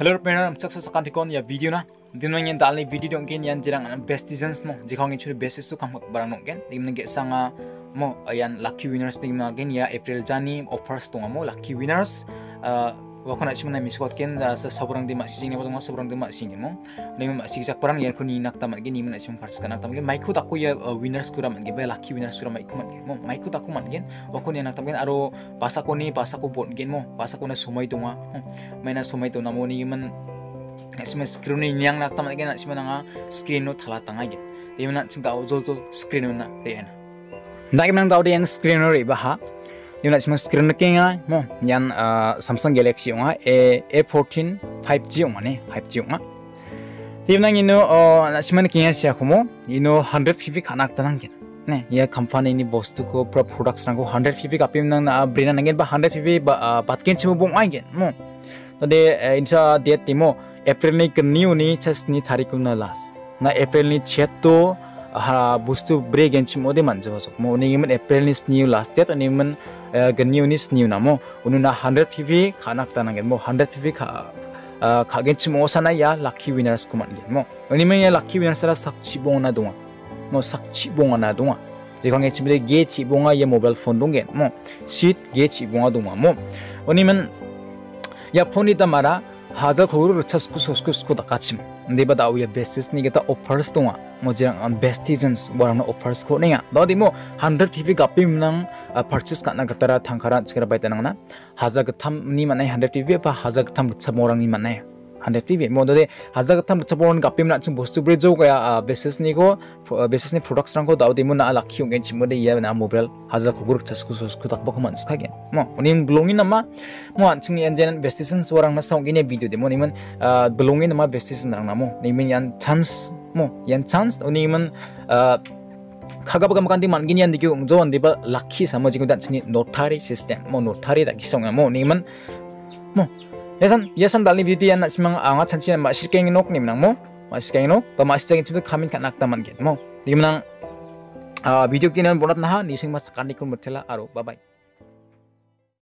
Hello pengen amsak so sakan tikon ya video na. Din nang yan dalni video dong gen yan jirang best seasons mo. Jikong ngin best su kam barang nong gen. Dim nang sanga mo ayan lucky winners dim nang gen. Ya April jani offers tong mo lucky winners wakona chimna miskot ken sa sabrang di masing ni bodong sabrang di masing mo ni ma sig jak parang yan kuni nak tamat gen ni mana chim fars kana tamat gen maiku takku ya winners kura man gen ba lucky winners kura maiku man gen mo maiku takku man gen wakon ya nak tamat gen aro pasa ko ni pasa ko bot gen mo pasa sumai tunga maina sumai to ni man sima screen ni yang nak tamat gen sima nanga screen no thala tanga gen di mana ching ta ozol zo screen na re na Ndak nang tau di screen no re ba ha yung na screen na kinga mo yan Samsung Galaxy yung A A14 5G yung ne 5G yung yung nang ino na siman kinga siya ko mo ino 150 kanak tanang kin ne ya company ni bostu ko pro products nang ko 150 kapim nang na brina nang ba 150 ba patken chimu bong ai gen mo. Tade insa date timo April ni kniu ni chas ni tarik na last. Na April ni cheto ha bustu break and chimo de manjo sok mo ni men April ni new last date ni men gniu ni new na mo ununa 100 pv kanak tanang gen mo 100 pv ka kagen chimo sana ya lucky winners ko man gen mo ni men ya lucky winners ra sak chibong na donga mo sak chibong na donga 지광에 집에 게 지봉아 예 모바일 폰 동게 뭐시게 지봉아 동마 hazar khuru chas kus kus ko da kachim. De ba da u ya basis ni ge ta offers to wa mo je on best seasons war on offers ko ne ya da di mo 100 tv ga pim nang purchase ka na ga tara thang khara chira bai ta nang na. Hazar ga tham ni ma nai 100 tv pa hazar ga tham chamorang ni ma nai. hundred TV. Mode de hazard tam tsabon gapim na tsum bostu bridge o kaya a basis nih ko basis nih produk rang ko dau di muna ala kiung gen chimode iya na mobile hazard ko guruk khusus kusos kutak bok man skage. ini onim nama mo an tsung yan jenan bestisen suarang na saung video de mo nimen a belongin nama bestisen rang nih men yang chance mo yang chance onimen a Kaga baga makan di man gini yang dikiung zon di bal laki sama jikung dan sini notari system mo notari dak kisong nih men, mo 니 안디기 웅조 안디바 라키 사모지고 단치니 노타리 시스템 뭐 노타리 다 기성야 뭐 니만 뭐 yasan yasan dalni video yan simang anga chanchi ma shirkeng nok nim nang mo ma shirkeng nok ba ma shirkeng chim kamin kan nak taman get mo dim nang video tinan bonat na ha ni sing ma sakani kun mutela aro bye bye